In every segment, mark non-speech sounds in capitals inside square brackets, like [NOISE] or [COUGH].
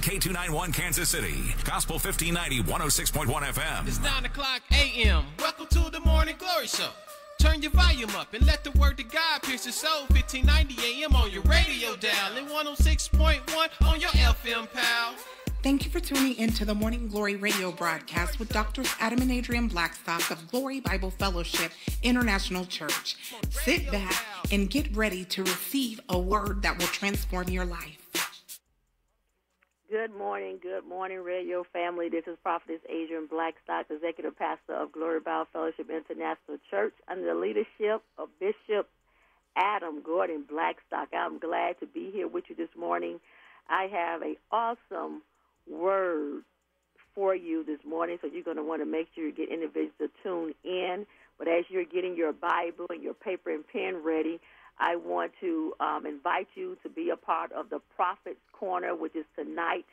KPRT K291 Kansas City. Gospel 1590 106.1 FM. It's 9 o'clock a.m. Welcome to the Morning Glory Show. Turn your volume up and let the word of God pierce your soul. 1590 a.m. on your radio dial and 106.1 on your FM pal. Thank you for tuning in to the Morning Glory radio broadcast with Doctors Adam and Adrinne Blackstock of Glory Bible Fellowship International Church. Sit back and get ready to receive a word that will transform your life. Good morning, good morning, radio family. This is Prophetess Adrinne Blackstock, Executive Pastor of Glory Bible Fellowship International Church, under the leadership of Bishop Adam Gordon Blackstock. I'm glad to be here with you this morning. I have an awesome word for you this morning, so you're going to want to make sure you get individuals to tune in. But as you're getting your Bible and your paper and pen ready, I want to um, invite you to be a part of the Prophet's Corner, which is tonight.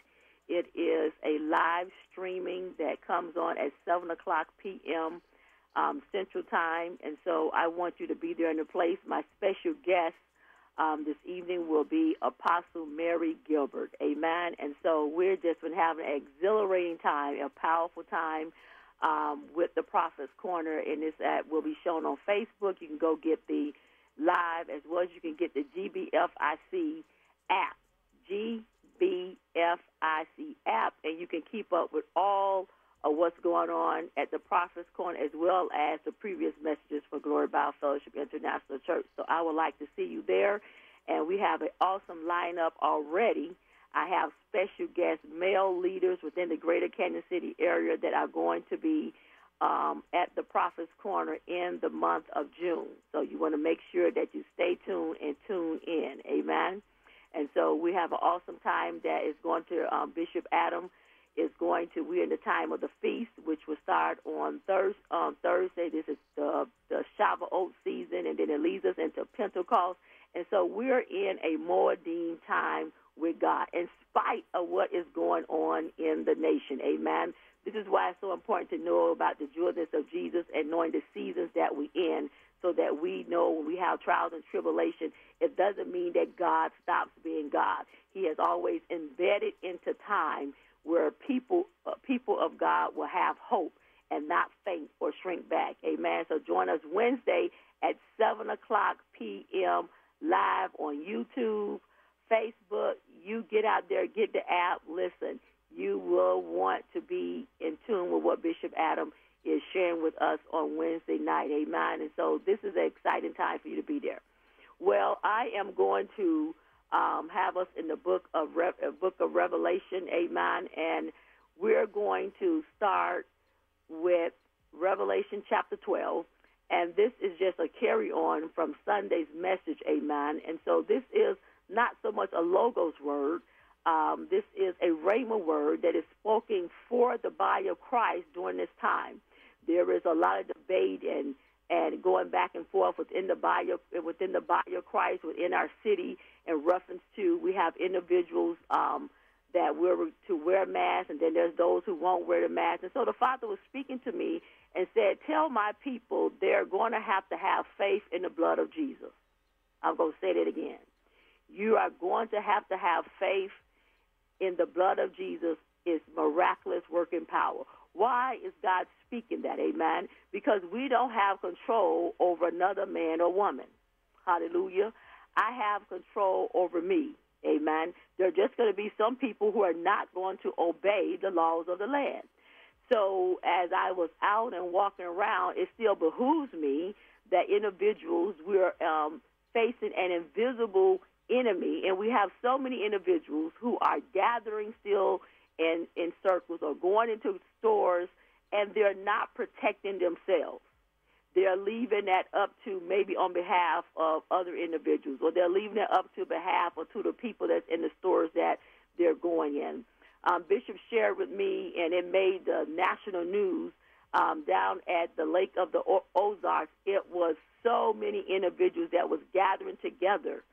It is a live streaming that comes on at 7 o'clock p.m. Um, Central Time. And so I want you to be there in the place. My special guest um, this evening will be Apostle Mary Gilbert. Amen. And so we're just been having an exhilarating time, a powerful time um, with the Prophet's Corner. And this ad will be shown on Facebook. You can go get the live as well as you can get the GBFIC app, GBFIC app, and you can keep up with all of what's going on at the Prophet's Corner as well as the previous messages for Glory Bible Fellowship International Church. So I would like to see you there, and we have an awesome lineup already. I have special guest male leaders within the greater Kansas City area that are going to be um, at the Prophet's Corner in the month of June. So you want to make sure that you stay tuned and tune in. Amen. And so we have an awesome time that is going to um, Bishop Adam is going to. We're in the time of the feast, which will start on Thursday. Um, Thursday, this is the the Shavuot season, and then it leads us into Pentecost. And so we're in a Moedim time with God, in spite of what is going on in the nation. Amen. This is why it's so important to know about the goodness of Jesus and knowing the seasons that we're in so that we know when we have trials and tribulation, it doesn't mean that God stops being God. He has always embedded into time where people uh, people of God will have hope and not faint or shrink back. Amen. So join us Wednesday at 7 o'clock p.m. live on YouTube, Facebook. You get out there, get the app, listen you will want to be in tune with what Bishop Adam is sharing with us on Wednesday night. Amen. And so this is an exciting time for you to be there. Well, I am going to um, have us in the book of Re- uh, book of Revelation. Amen. And we're going to start with Revelation chapter 12. And this is just a carry on from Sunday's message. Amen. And so this is not so much a logos word um, this is a rhema word that is spoken for the body of Christ during this time. There is a lot of debate and and going back and forth within the body of, within the body of Christ within our city in reference to we have individuals um, that were to wear masks and then there's those who won't wear the mask and so the Father was speaking to me and said, "Tell my people they're going to have to have faith in the blood of Jesus." I'm going to say that again. You are going to have to have faith in the blood of Jesus is miraculous working power. Why is God speaking that? Amen. Because we don't have control over another man or woman. Hallelujah. I have control over me. Amen. There are just going to be some people who are not going to obey the laws of the land. So as I was out and walking around, it still behooves me that individuals we're um, facing an invisible enemy, and we have so many individuals who are gathering still in in circles or going into stores, and they're not protecting themselves. They're leaving that up to maybe on behalf of other individuals, or they're leaving it up to behalf or to the people that's in the stores that they're going in. Um, Bishop shared with me, and it made the national news um, down at the Lake of the o- Ozarks. It was so many individuals that was gathering together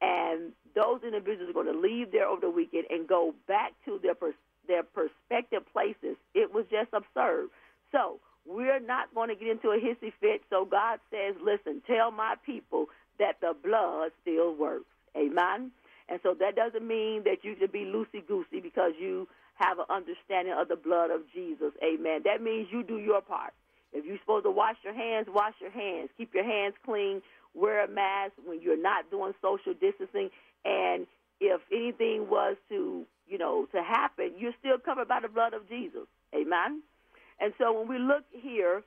and those individuals are going to leave there over the weekend and go back to their pers- their prospective places. It was just absurd. So we're not going to get into a hissy fit. So God says, listen, tell my people that the blood still works. Amen. And so that doesn't mean that you should be loosey goosey because you have an understanding of the blood of Jesus. Amen. That means you do your part. If you're supposed to wash your hands, wash your hands. Keep your hands clean. Wear a mask when you're not doing social distancing. And if anything was to, you know, to happen, you're still covered by the blood of Jesus. Amen. And so when we look here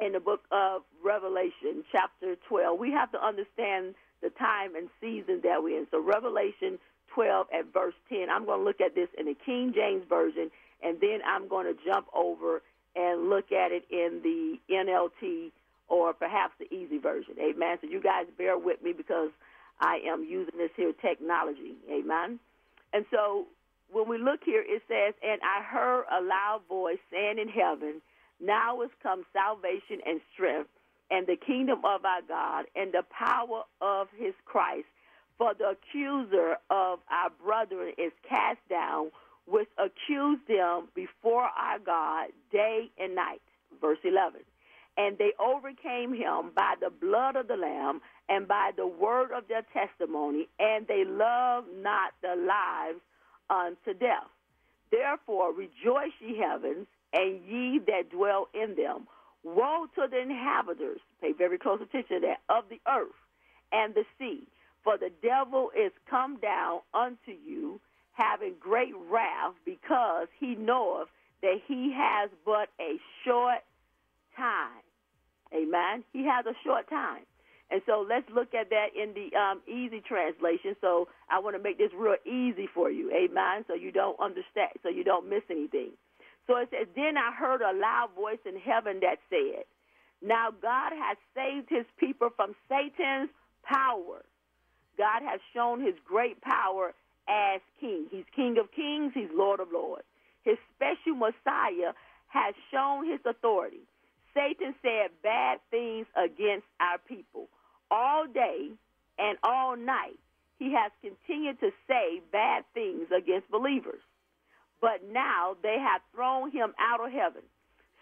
in the book of Revelation, chapter 12, we have to understand the time and season that we're in. So Revelation 12 at verse 10, I'm going to look at this in the King James Version, and then I'm going to jump over and look at it in the NLT or perhaps the easy version. Amen. So you guys bear with me because I am using this here technology. Amen. And so when we look here, it says, And I heard a loud voice saying in heaven, Now is come salvation and strength, and the kingdom of our God, and the power of his Christ. For the accuser of our brethren is cast down, which accused them before our God day and night. Verse 11. And they overcame him by the blood of the Lamb and by the word of their testimony, and they loved not their lives unto death. Therefore, rejoice, ye heavens, and ye that dwell in them. Woe to the inhabitants, pay very close attention to that, of the earth and the sea. For the devil is come down unto you, having great wrath, because he knoweth that he has but a short time. Amen. He has a short time. And so let's look at that in the um, easy translation. So I want to make this real easy for you, amen. So you don't understand, so you don't miss anything. So it says, then I heard a loud voice in heaven that said, "Now God has saved His people from Satan's power. God has shown His great power as King. He's King of Kings. He's Lord of Lords. His special Messiah has shown His authority." Satan said bad things against our people all day and all night, he has continued to say bad things against believers. But now they have thrown him out of heaven.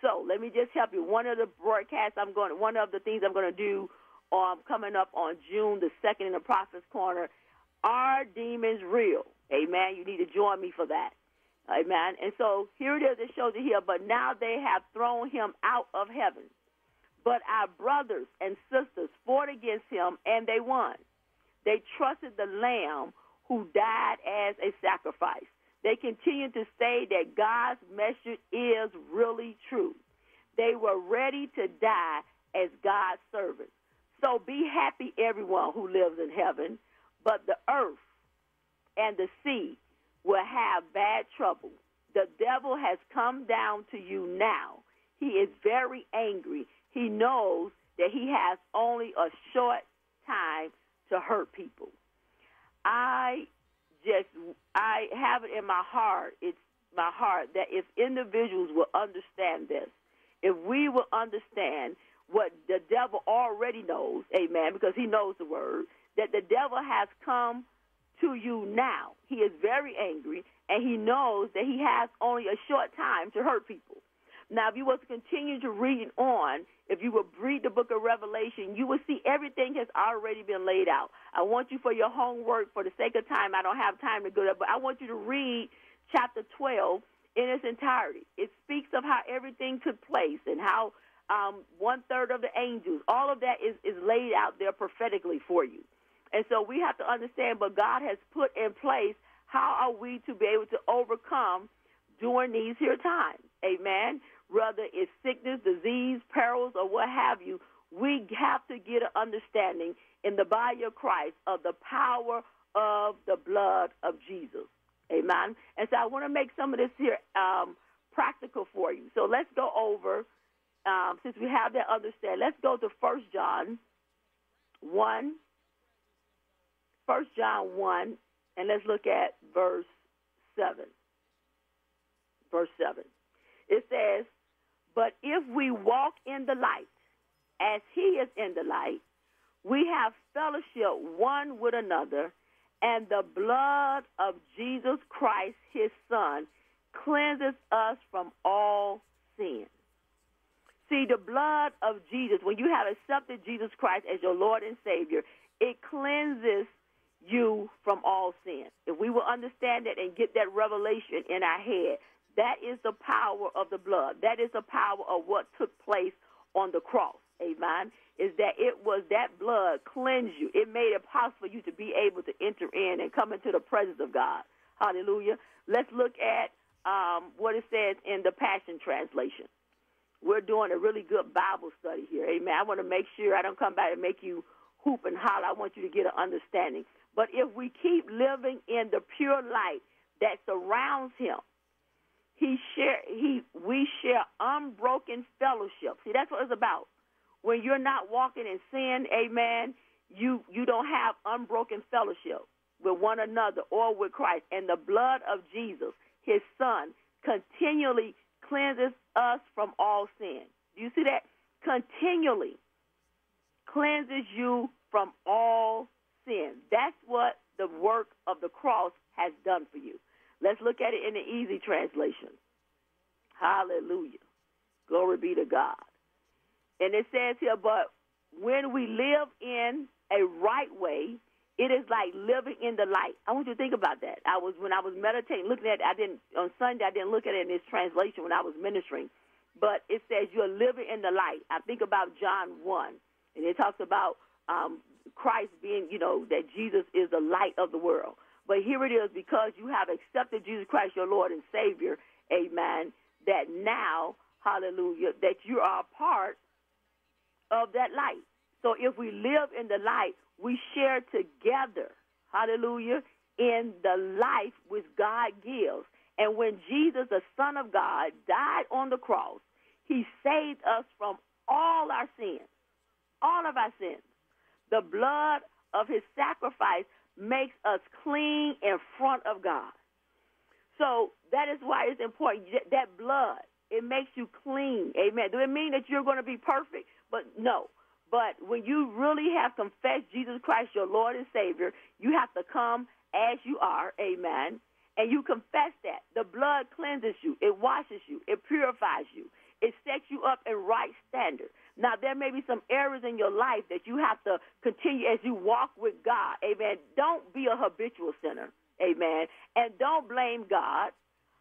So let me just help you. One of the broadcasts I'm going, one of the things I'm going to do, um, coming up on June the second in the Prophet's Corner, are demons real? Amen. You need to join me for that. Amen. And so here it is. It shows it here. But now they have thrown him out of heaven. But our brothers and sisters fought against him and they won. They trusted the Lamb who died as a sacrifice. They continued to say that God's message is really true. They were ready to die as God's servants. So be happy, everyone who lives in heaven, but the earth and the sea will have bad trouble. The devil has come down to you now. He is very angry he knows that he has only a short time to hurt people. I just I have it in my heart. It's my heart that if individuals will understand this, if we will understand what the devil already knows, amen, because he knows the word, that the devil has come to you now. He is very angry and he knows that he has only a short time to hurt people. Now, if you were to continue to read on, if you would read the book of Revelation, you will see everything has already been laid out. I want you for your homework, for the sake of time, I don't have time to go there, but I want you to read chapter 12 in its entirety. It speaks of how everything took place and how um, one third of the angels, all of that is, is laid out there prophetically for you. And so we have to understand, but God has put in place how are we to be able to overcome during these here times. Amen whether it's sickness, disease, perils, or what have you, we have to get an understanding in the body of Christ of the power of the blood of Jesus. Amen. And so I want to make some of this here um, practical for you. So let's go over, um, since we have that understanding, let's go to 1 John 1. 1 John 1, and let's look at verse 7. Verse 7. It says, but if we walk in the light, as he is in the light, we have fellowship one with another, and the blood of Jesus Christ, his son, cleanses us from all sin. See, the blood of Jesus, when you have accepted Jesus Christ as your Lord and Savior, it cleanses you from all sin. If we will understand that and get that revelation in our head, that is the power of the blood. That is the power of what took place on the cross. Amen. Is that it was that blood cleansed you. It made it possible for you to be able to enter in and come into the presence of God. Hallelujah. Let's look at um, what it says in the Passion Translation. We're doing a really good Bible study here. Amen. I want to make sure I don't come back and make you hoop and holler. I want you to get an understanding. But if we keep living in the pure light that surrounds him, he share he we share unbroken fellowship. See, that's what it's about. When you're not walking in sin, amen, you you don't have unbroken fellowship with one another or with Christ. And the blood of Jesus, his son, continually cleanses us from all sin. Do you see that? Continually cleanses you from all sin. That's what the work of the cross has done for you. Let's look at it in the easy translation. Hallelujah. Glory be to God. And it says here, but when we live in a right way, it is like living in the light. I want you to think about that. I was when I was meditating, looking at it, I didn't on Sunday I didn't look at it in this translation when I was ministering. But it says you're living in the light. I think about John one and it talks about um, Christ being, you know, that Jesus is the light of the world. But here it is because you have accepted Jesus Christ, your Lord and Savior, amen, that now, hallelujah, that you are a part of that light. So if we live in the light, we share together, hallelujah, in the life which God gives. And when Jesus, the Son of God, died on the cross, he saved us from all our sins, all of our sins. The blood of his sacrifice makes us clean in front of God. So that is why it's important. That blood, it makes you clean. Amen. Do it mean that you're going to be perfect? But no. But when you really have confessed Jesus Christ, your Lord and Savior, you have to come as you are. Amen. And you confess that. The blood cleanses you, it washes you, it purifies you, it sets you up in right standard. Now, there may be some areas in your life that you have to continue as you walk with God. Amen. Don't be a habitual sinner. Amen. And don't blame God.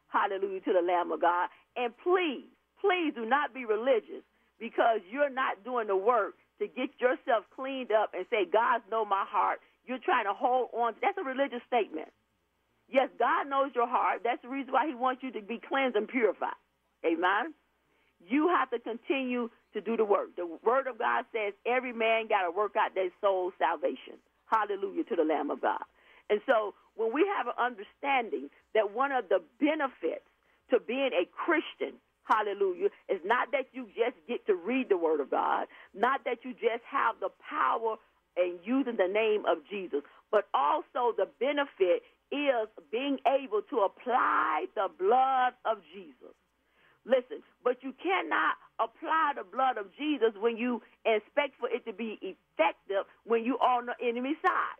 Hallelujah to the Lamb of God. And please, please do not be religious because you're not doing the work to get yourself cleaned up and say, God knows my heart. You're trying to hold on. That's a religious statement. Yes, God knows your heart. That's the reason why He wants you to be cleansed and purified. Amen. You have to continue to do the work. The Word of God says every man got to work out their soul salvation. Hallelujah to the Lamb of God. And so when we have an understanding that one of the benefits to being a Christian, hallelujah, is not that you just get to read the Word of God, not that you just have the power and using the name of Jesus, but also the benefit is being able to apply the blood of Jesus. Listen, but you cannot apply the blood of Jesus when you expect for it to be effective when you are on the enemy side.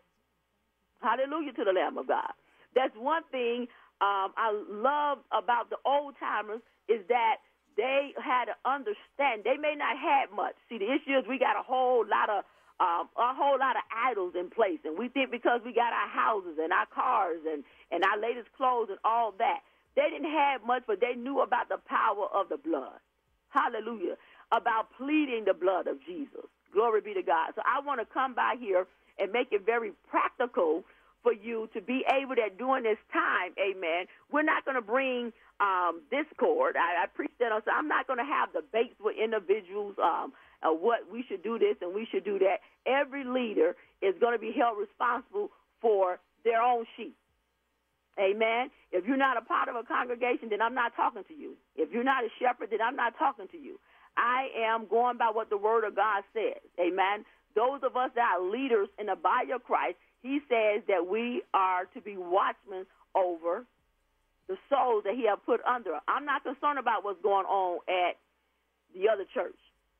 Hallelujah to the Lamb of God. That's one thing um, I love about the old timers is that they had to understand. They may not have much. See, the issue is we got a whole lot of um, a whole lot of idols in place, and we think because we got our houses and our cars and and our latest clothes and all that, they didn't have much, but they knew about the power of the blood. Hallelujah. About pleading the blood of Jesus. Glory be to God. So I want to come by here and make it very practical for you to be able that during this time, amen, we're not going to bring um, discord. I, I preach that. So I'm not going to have debates with individuals um, what we should do this and we should do that. Every leader is going to be held responsible for their own sheep. Amen. If you're not a part of a congregation, then I'm not talking to you. If you're not a shepherd, then I'm not talking to you. I am going by what the Word of God says. Amen. Those of us that are leaders in the body of Christ, He says that we are to be watchmen over the souls that He has put under. I'm not concerned about what's going on at the other church.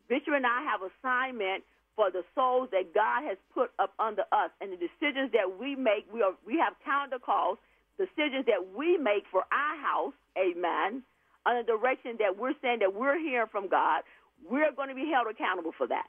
Bishop and I have assignment for the souls that God has put up under us, and the decisions that we make. We are we have calendar calls decisions that we make for our house, amen, under the direction that we're saying that we're hearing from God, we're going to be held accountable for that.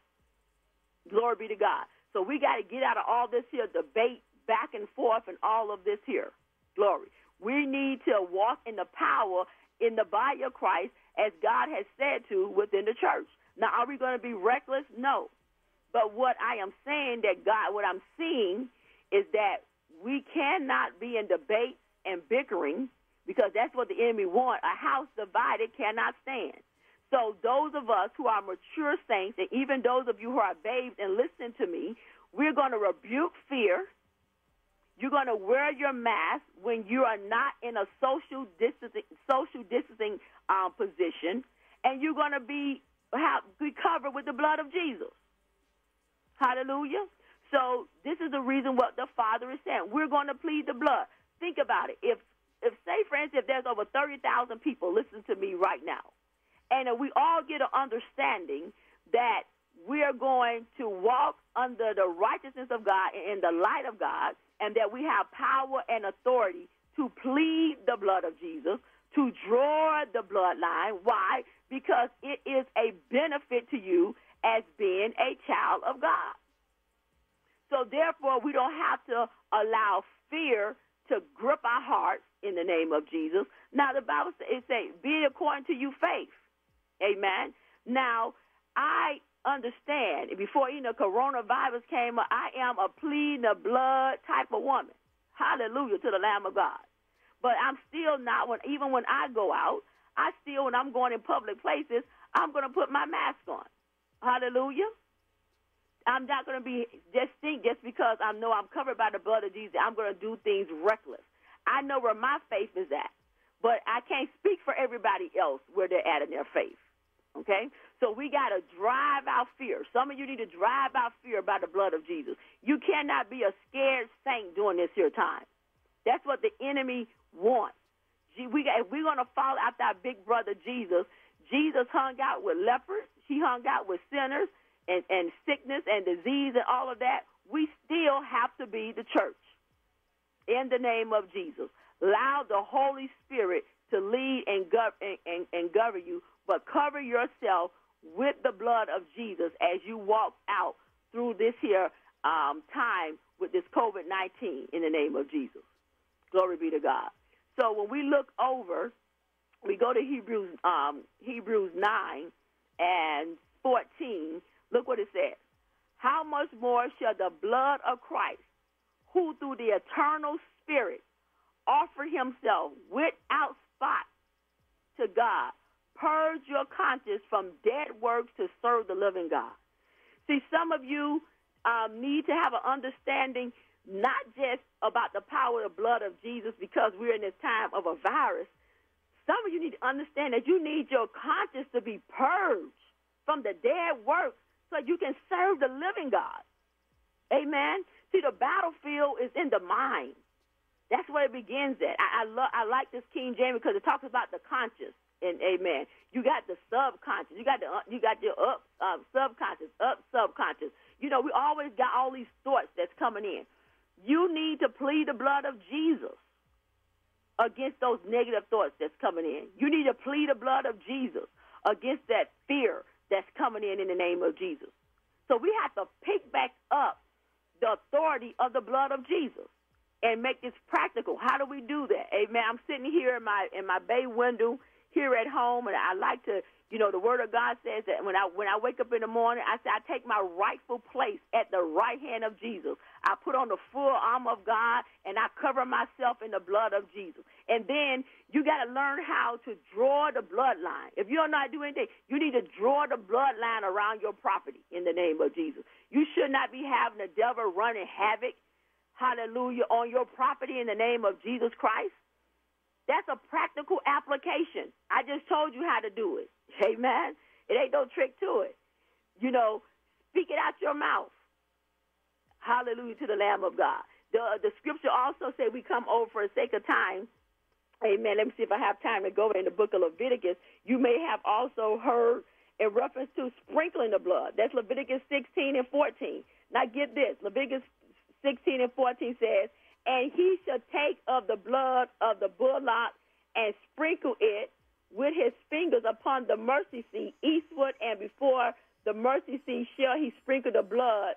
Glory be to God. So we got to get out of all this here debate, back and forth and all of this here. Glory. We need to walk in the power in the body of Christ as God has said to within the church. Now, are we going to be reckless? No. But what I am saying that God, what I'm seeing is that we cannot be in debate and bickering because that's what the enemy wants. A house divided cannot stand. So those of us who are mature saints, and even those of you who are babes and listen to me, we're going to rebuke fear. You're going to wear your mask when you are not in a social distancing, social distancing um, position, and you're going to be have, be covered with the blood of Jesus. Hallelujah. So this is the reason what the Father is saying. We're going to plead the blood. Think about it. If, if say, for instance, if there's over 30,000 people listening to me right now, and we all get an understanding that we are going to walk under the righteousness of God and in the light of God, and that we have power and authority to plead the blood of Jesus, to draw the bloodline. Why? Because it is a benefit to you as being a child of God. So therefore, we don't have to allow fear to grip our hearts in the name of Jesus. Now, the Bible says, say, be according to you faith. Amen. Now, I understand, before you know coronavirus came, I am a pleading the blood type of woman. Hallelujah to the Lamb of God. But I'm still not, when even when I go out, I still, when I'm going in public places, I'm going to put my mask on. Hallelujah. I'm not going to be just think just because I know I'm covered by the blood of Jesus, I'm going to do things reckless. I know where my faith is at, but I can't speak for everybody else where they're at in their faith. Okay? So we got to drive out fear. Some of you need to drive out fear by the blood of Jesus. You cannot be a scared saint during this here time. That's what the enemy wants. We got, if we're going to follow after our big brother Jesus, Jesus hung out with lepers. He hung out with sinners and, and sickness and disease and all of that. We still have to be the church in the name of Jesus. Allow the Holy Spirit to lead and, gov- and, and, and govern you but cover yourself with the blood of Jesus as you walk out through this here um, time with this COVID 19 in the name of Jesus. Glory be to God. So when we look over, we go to Hebrews, um, Hebrews 9 and 14. Look what it says. How much more shall the blood of Christ, who through the eternal Spirit offered himself without spot to God, purge your conscience from dead works to serve the living God. See, some of you um, need to have an understanding not just about the power of the blood of Jesus because we're in this time of a virus. Some of you need to understand that you need your conscience to be purged from the dead works so you can serve the living God. Amen. See, the battlefield is in the mind. That's where it begins at. I, I, lo- I like this King James because it talks about the conscience and amen. You got the subconscious. You got the uh, you got your up um, subconscious, up subconscious. You know, we always got all these thoughts that's coming in. You need to plead the blood of Jesus against those negative thoughts that's coming in. You need to plead the blood of Jesus against that fear that's coming in in the name of Jesus. So we have to pick back up the authority of the blood of Jesus and make this practical. How do we do that? Amen. I'm sitting here in my in my bay window here at home, and I like to, you know, the Word of God says that when I when I wake up in the morning, I say I take my rightful place at the right hand of Jesus. I put on the full armor of God, and I cover myself in the blood of Jesus. And then you got to learn how to draw the bloodline. If you don't know how to do anything, you need to draw the bloodline around your property in the name of Jesus. You should not be having the devil running havoc, hallelujah, on your property in the name of Jesus Christ. That's a practical application. I just told you how to do it. [LAUGHS] Amen. It ain't no trick to it. You know, speak it out your mouth. Hallelujah to the Lamb of God. The, uh, the scripture also say we come over for the sake of time. Amen. Let me see if I have time to go in the book of Leviticus. You may have also heard in reference to sprinkling the blood. That's Leviticus 16 and 14. Now get this. Leviticus 16 and 14 says, and he shall take of the blood of the bullock and sprinkle it with his fingers upon the mercy seat eastward, and before the mercy seat shall he sprinkle the blood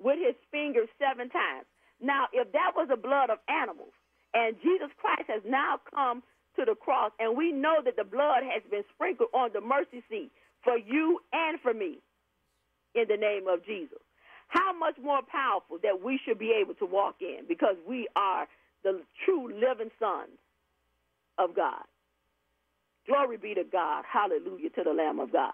with his fingers seven times. Now, if that was the blood of animals, and Jesus Christ has now come to the cross, and we know that the blood has been sprinkled on the mercy seat for you and for me in the name of Jesus. How much more powerful that we should be able to walk in because we are the true living sons of God. Glory be to God. Hallelujah to the Lamb of God.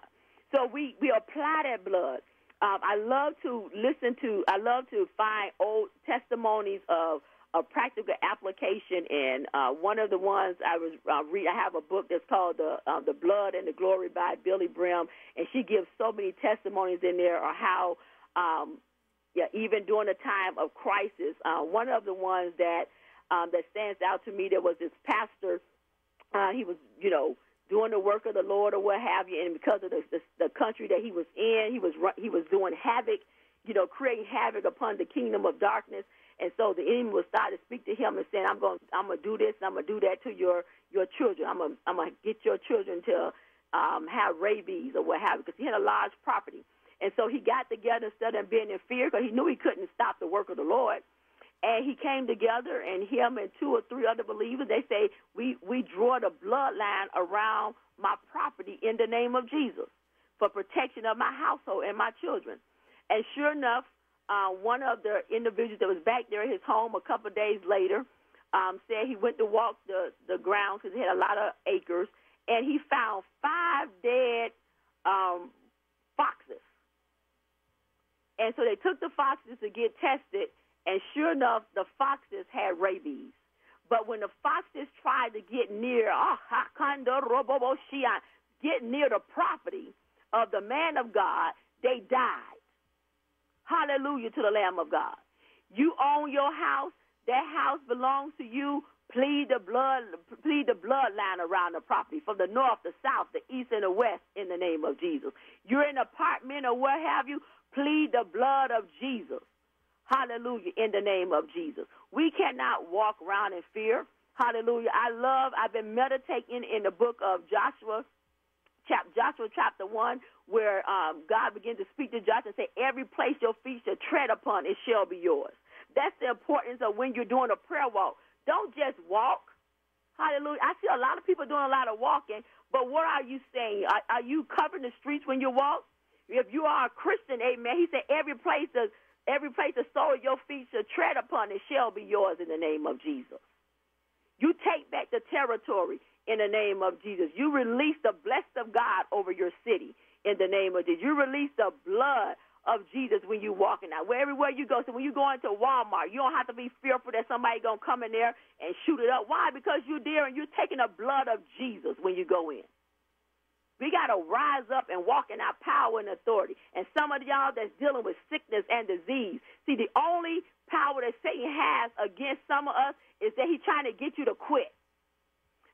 So we, we apply that blood. Um, I love to listen to, I love to find old testimonies of a practical application. And uh, one of the ones I was uh, read, I have a book that's called the uh, the Blood and the Glory by Billye Brim, and she gives so many testimonies in there of how, um, yeah, even during a time of crisis, uh, one of the ones that um, that stands out to me there was this pastor. Uh, he was, you know, doing the work of the Lord or what have you, and because of the, the the country that he was in, he was he was doing havoc, you know, creating havoc upon the kingdom of darkness. And so the enemy will start to speak to him and saying, "I'm going, I'm going to do this, and I'm going to do that to your your children. I'm going, I'm going to get your children to um, have rabies or what have you," because he had a large property. And so he got together instead of being in fear, because he knew he couldn't stop the work of the Lord. And he came together, and him and two or three other believers, they say, "We we draw the bloodline around my property in the name of Jesus for protection of my household and my children." And sure enough, uh, one of the individuals that was back there at his home a couple of days later um, said he went to walk the, the grounds because he had a lot of acres, and he found five dead um, foxes. And so they took the foxes to get tested, and sure enough, the foxes had rabies. But when the foxes tried to get near, oh, get near the property of the man of God, they died. Hallelujah to the Lamb of God. You own your house. That house belongs to you. Plead the blood, plead the bloodline around the property from the north, the south, the east, and the west in the name of Jesus. You're in an apartment or what have you. Plead the blood of Jesus. Hallelujah in the name of Jesus. We cannot walk around in fear. Hallelujah. I love, I've been meditating in the book of Joshua, chap, Joshua chapter 1, where um, God began to speak to Joshua and say, Every place your feet shall tread upon, it shall be yours. That's the importance of when you're doing a prayer walk. Don't just walk. Hallelujah. I see a lot of people doing a lot of walking, but what are you saying? Are, are you covering the streets when you walk? If you are a Christian, amen, he said, Every place the every place the sole of your feet shall tread upon, it shall be yours in the name of Jesus. You take back the territory in the name of Jesus. You release the blessed of God over your city in the name of Jesus. You release the blood of Jesus when you walking out. Where everywhere you go. So when you go into Walmart, you don't have to be fearful that somebody gonna come in there and shoot it up. Why? Because you're there and you're taking the blood of Jesus when you go in. We got to rise up and walk in our power and authority. And some of y'all that's dealing with sickness and disease, see, the only power that Satan has against some of us is that he's trying to get you to quit.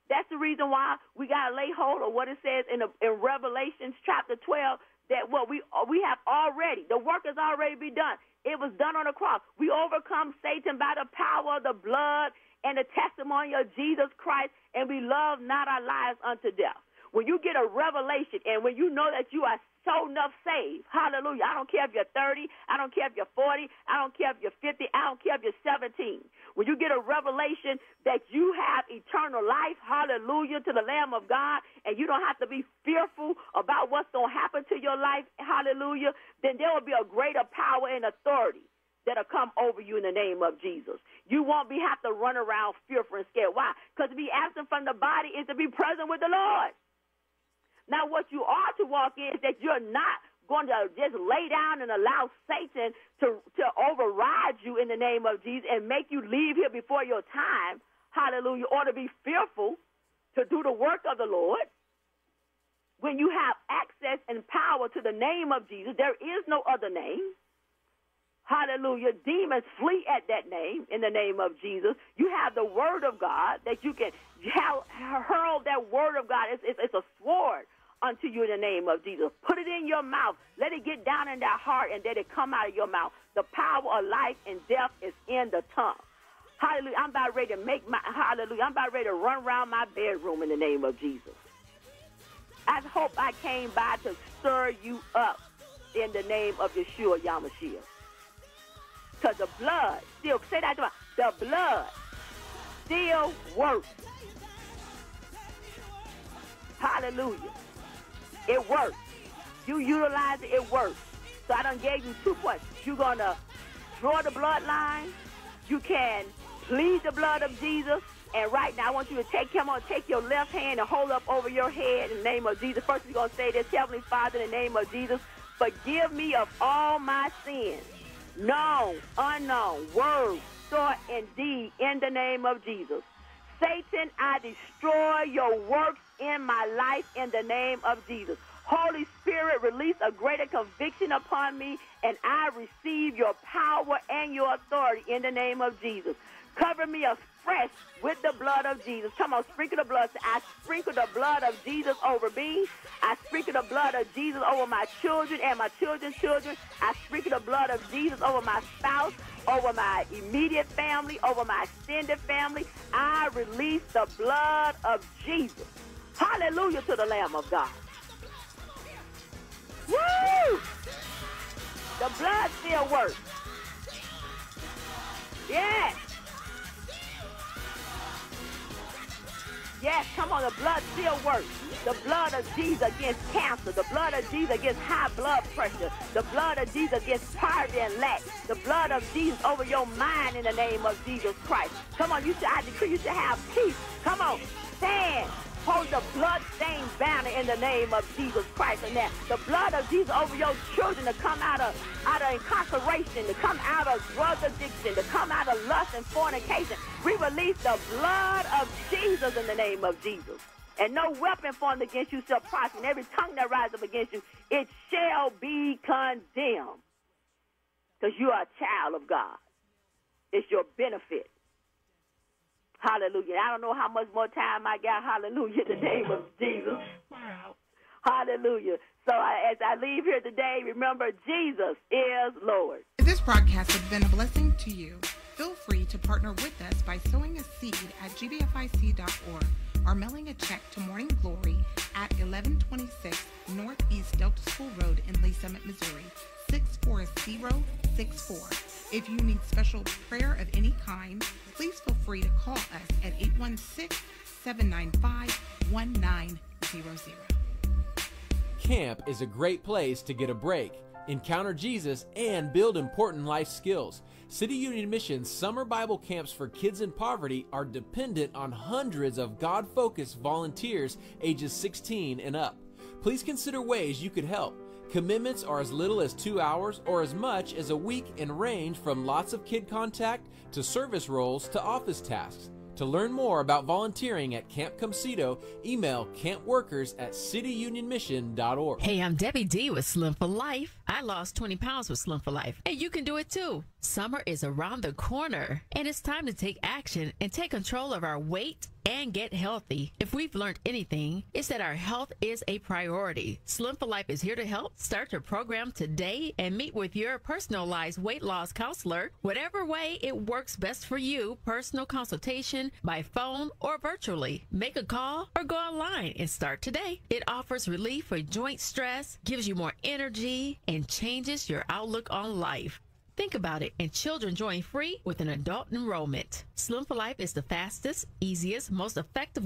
That's the reason why we got to lay hold of what it says in, the, in Revelations chapter 12 that what we we have already the work has already been done. It was done on the cross. We overcome Satan by the power of the blood and the testimony of Jesus Christ, and we love not our lives unto death. When you get a revelation and when you know that you are so enough saved. Hallelujah. I don't care if you're 30. I don't care if you're 40. I don't care if you're 50. I don't care if you're 17. When you get a revelation that you have eternal life, hallelujah, to the Lamb of God, and you don't have to be fearful about what's going to happen to your life, hallelujah, then there will be a greater power and authority that'll come over you in the name of Jesus. You won't be have to run around fearful and scared. Why? Because to be absent from the body is to be present with the Lord. Now, what you are to walk in is that you're not going to just lay down and allow Satan to, to override you in the name of Jesus and make you leave here before your time, hallelujah, or to be fearful to do the work of the Lord. When you have access and power to the name of Jesus, there is no other name. Hallelujah. Demons flee at that name in the name of Jesus. You have the word of God that you can hurl that word of God. It's, it's, it's a sword unto you in the name of Jesus. Put it in your mouth. Let it get down in that heart and let it come out of your mouth. The power of life and death is in the tongue. Hallelujah. I'm about ready to make my, hallelujah. I'm about ready to run around my bedroom in the name of Jesus. I hope I came by to stir you up in the name of Yeshua HaMashiach. Because the blood still, say that to the blood still works. Hallelujah. It works. You utilize it, it works. So I done gave you two points. You're going to draw the bloodline. You can plead the blood of Jesus. And right now, I want you to take, come on, take your left hand and hold up over your head in the name of Jesus. First, you're going to say this, Heavenly Father, in the name of Jesus, forgive me of all my sins, known, unknown, word, thought, and deed, in the name of Jesus. Satan, I destroy your works in my life in the name of Jesus. Holy Spirit, release a greater conviction upon me, and I receive your power and your authority in the name of Jesus. Cover me afresh with the blood of Jesus. Come on, sprinkle the blood. I sprinkle the blood of Jesus over me. I sprinkle the blood of Jesus over my children and my children's children. I sprinkle the blood of Jesus over my spouse, over my immediate family, over my extended family. I release the blood of Jesus. Hallelujah to the Lamb of God. Woo! The blood still works. Yes. Yes, come on, the blood still works. The blood of Jesus against cancer. The blood of Jesus against high blood pressure. The blood of Jesus against poverty and lack. The blood of Jesus over your mind in the name of Jesus Christ. Come on, you should, I decree you should have peace. Come on, stand hold the blood-stained banner in the name of Jesus Christ. And that the blood of Jesus over your children to come out of out of incarceration, to come out of drug addiction, to come out of lust and fornication. We release the blood of Jesus in the name of Jesus. And no weapon formed against you shall prosper. And every tongue that rises up against you, it shall be condemned. Because you are a child of God. It's your benefit. Hallelujah. I don't know how much more time I got. Hallelujah. In the name of Jesus. Hallelujah. So as I leave here today, remember Jesus is Lord. If this broadcast has been a blessing to you, feel free to partner with us by sowing a seed at gbfic.org or mailing a check to Morning Glory at 1126 Northeast Delta School Road in Lee's Summit, Missouri 64064. If you need special prayer of any kind, please feel free to call us at 816 795 1900. Camp is a great place to get a break, encounter Jesus, and build important life skills. City Union Mission's summer Bible camps for kids in poverty are dependent on hundreds of God focused volunteers ages 16 and up. Please consider ways you could help. Commitments are as little as two hours or as much as a week and range from lots of kid contact to service roles to office tasks. To learn more about volunteering at Camp CUMCEDO, email campworkers at cityunionmission.org. Hey, I'm Debbie D with Slim for Life. I lost 20 pounds with Slim for Life, and you can do it too. Summer is around the corner, and it's time to take action and take control of our weight and get healthy. If we've learned anything, it's that our health is a priority. Slim for Life is here to help. Start your program today and meet with your personalized weight loss counselor. Whatever way it works best for you, personal consultation by phone or virtually. Make a call or go online and start today. It offers relief for joint stress, gives you more energy, and changes your outlook on life. Think about it, and children join free with an adult enrollment. Slim for Life is the fastest, easiest, most effective